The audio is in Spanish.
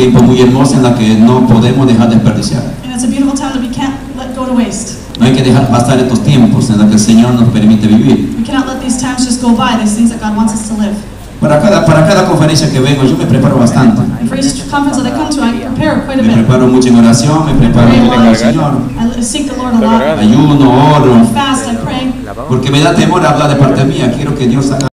tiempo muy hermoso en la que no podemos dejar desperdiciar. No hay que dejar pasar estos tiempos en los que el Señor nos permite vivir. Para cada, para cada conferencia que vengo yo me preparo bastante. Me preparo mucho en oración, me preparo Pray a con el. Señor. Ayuno, oro, porque me da temor hablar de parte mía. Quiero que Dios haga